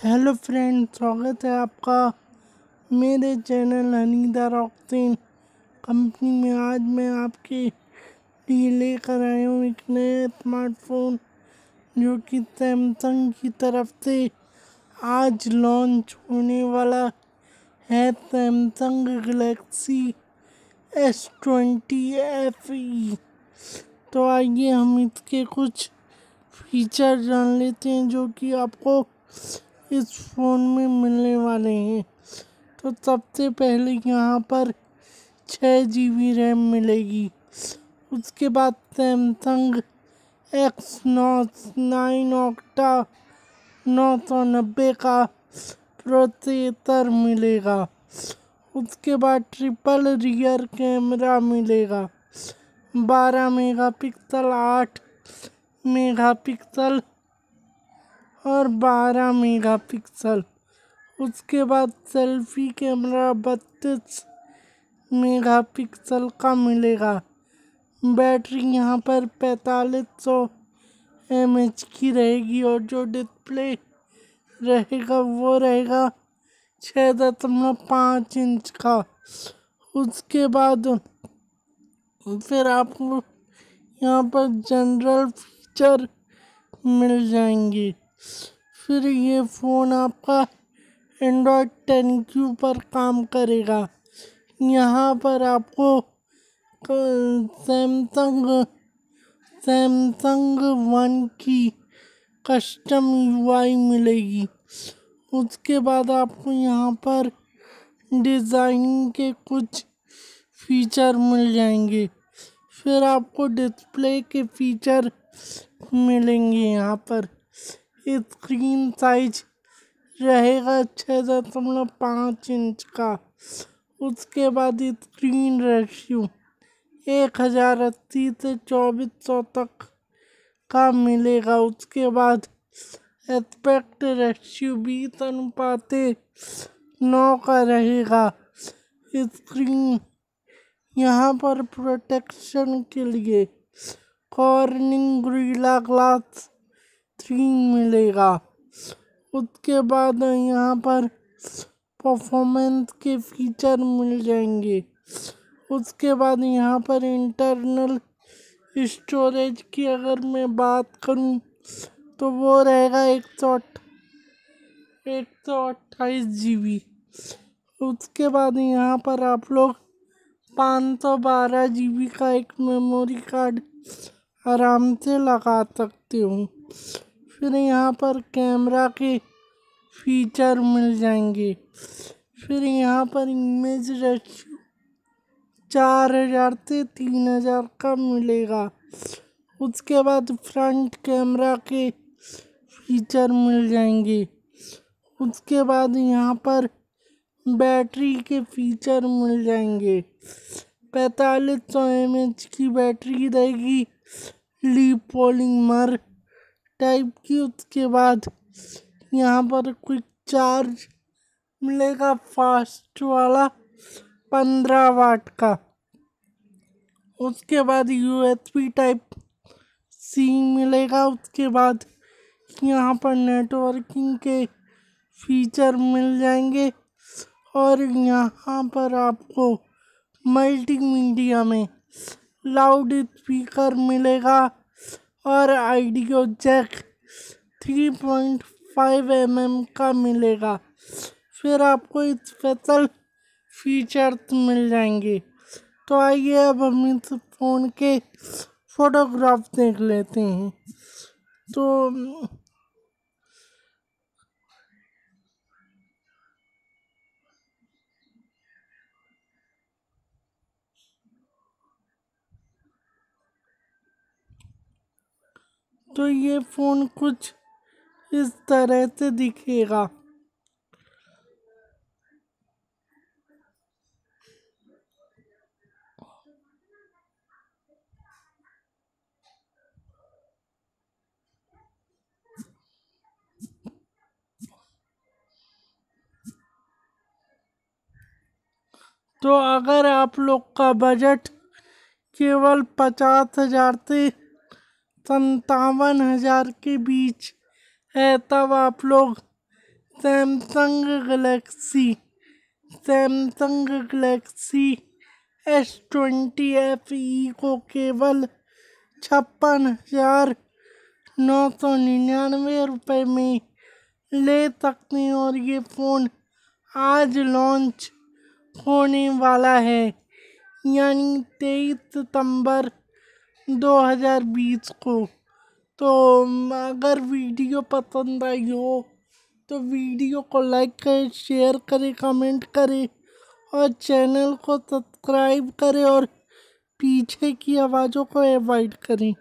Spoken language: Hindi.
हेलो फ्रेंड स्वागत है आपका मेरे चैनल हनीदा रॉकसिन कंपनी में। आज मैं आपके लिए लेकर आया हूँ एक नया स्मार्टफ़ोन जो कि सैमसंग की तरफ़ से आज लॉन्च होने वाला है। Samsung Galaxy S twenty F E तो आइए हम इसके कुछ फीचर जान लेते हैं, जो कि आपको इस फ़ोन में मिलने वाले हैं। तो सबसे पहले यहाँ पर छः जी बी रैम मिलेगी। उसके बाद सैमसंग एक्स नौ नाइन ऑक्टा नौ सौ नब्बे का प्रोसेसर मिलेगा। उसके बाद ट्रिपल रियर कैमरा मिलेगा। बारह मेगापिक्सल आठ मेगापिक्सल और 12 मेगापिक्सल। उसके बाद सेल्फी कैमरा बत्तीस मेगापिक्सल का मिलेगा। बैटरी यहाँ पर पैंतालीस सौ एम की रहेगी और जो डिस्प्ले रहेगा वो रहेगा छः दशमलव पाँच इंच का। उसके बाद फिर आपको यहाँ पर जनरल फीचर मिल जाएँगे। फिर ये फ़ोन आपका एंड्रॉयड टेन क्यू पर काम करेगा। यहाँ पर आपको सैमसंग सैमसंग वन की कस्टम यूआई मिलेगी। उसके बाद आपको यहाँ पर डिज़ाइन के कुछ फीचर मिल जाएँगे। फिर आपको डिस्प्ले के फीचर मिलेंगे यहाँ पर। स्क्रीन साइज़ रहेगा छः दशमलव पाँच इंच का। उसके बाद स्क्रीन रेशियो एक हज़ार अस्सी से चौबीस सौ तक का मिलेगा। उसके बाद एस्पेक्ट रेशियो बीस अनुपात नौ का रहेगा। स्क्रीन यहाँ पर प्रोटेक्शन के लिए कॉर्निंग ग्रीला ग्लास थ्री मिलेगा। उसके बाद यहाँ पर परफॉर्मेंस के फीचर मिल जाएँगे। उसके बाद यहाँ पर इंटरनल स्टोरेज की अगर मैं बात करूँ तो वो रहेगा एक सौ एक सौ अट्ठाईस जी बी उसके बाद यहाँ पर आप लोग पाँच सौ बारह जी बी का एक मेमोरी कार्ड आराम से लगा सकते हो। फिर यहाँ पर कैमरा के फीचर मिल जाएँगे। फिर यहाँ पर इमेज रेशियो चार हज़ार से तीन हज़ार का मिलेगा। उसके बाद फ्रंट कैमरा के फीचर मिल जाएँगे। उसके बाद यहाँ पर बैटरी के फीचर मिल जाएँगे। पैंतालीस सौ एम की बैटरी रहेगी। ली मर टाइप की, उसके बाद यहाँ पर क्विक चार्ज मिलेगा फास्ट वाला पंद्रह वाट का। उसके बाद यूएसबी टाइप सी मिलेगा। उसके बाद यहाँ पर नेटवर्किंग के फीचर मिल जाएँगे। और यहाँ पर आपको मल्टीमीडिया में लाउड स्पीकर मिलेगा। और audio jack three point five M M का मिलेगा। फिर आपको स्पेशल फीचर्स मिल जाएँगे। तो आइए अब हम इस फ़ोन के फ़ोटोग्राफ देख लेते हैं। तो तो ये फ़ोन कुछ इस तरह से दिखेगा। तो अगर आप लोग का बजट केवल पचास हज़ार से संतावन हज़ार के बीच है, तब आप लोग Samsung Galaxy Samsung Galaxy S twenty F E को केवल छप्पन हज़ार नौ सौ निन्यानवे रुपये में ले सकते हैं और ये फ़ोन आज लॉन्च होने वाला है। यानी तेईस सितंबर 2020 को। तो अगर वीडियो पसंद आई हो तो वीडियो को लाइक करें, शेयर करें, कमेंट करें और चैनल को सब्सक्राइब करें और पीछे की आवाज़ों को अवॉइड करें।